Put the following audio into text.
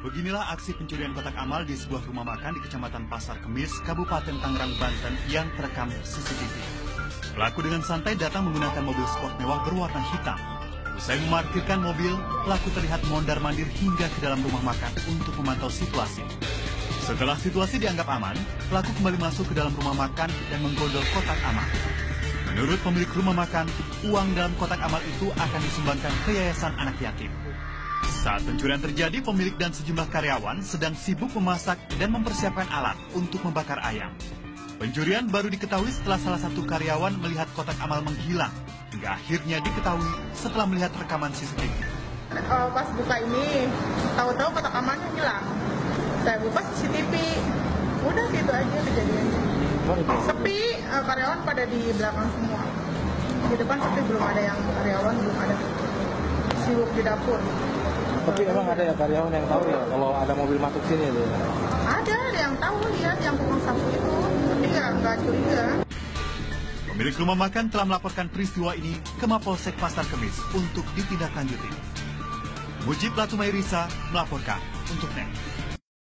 Beginilah aksi pencurian kotak amal di sebuah rumah makan di Kecamatan Pasar Kemis, Kabupaten Tangerang, Banten yang terekam CCTV. Pelaku dengan santai datang menggunakan mobil sport mewah berwarna hitam. Usai memarkirkan mobil, pelaku terlihat mondar-mandir hingga ke dalam rumah makan untuk memantau situasi. Setelah situasi dianggap aman, pelaku kembali masuk ke dalam rumah makan dan menggondol kotak amal. Menurut pemilik rumah makan, uang dalam kotak amal itu akan disumbangkan ke Yayasan Anak Yatim. Saat pencurian terjadi, pemilik dan sejumlah karyawan sedang sibuk memasak dan mempersiapkan alat untuk membakar ayam. Pencurian baru diketahui setelah salah satu karyawan melihat kotak amal menghilang, hingga akhirnya diketahui setelah melihat rekaman CCTV. Uh, pas buka ini, tahu-tahu kotak amalnya hilang. Saya buka CCTV, udah gitu aja kejadiannya. Sepi, uh, karyawan pada di belakang semua. Di depan sepi, belum ada yang karyawan, belum ada sibuk di dapur. Tapi emang ada ya karyawan yang tahu ya kalau ada mobil masuk sini itu. Ada yang tahu lihat yang tukang sapu itu, tapi nggak nggak curiga. Pemilik rumah makan telah melaporkan peristiwa ini ke Mapolsek Pasar Kemis untuk ditindaklanjuti. Mujib Latumairisa melaporkan untuk NET.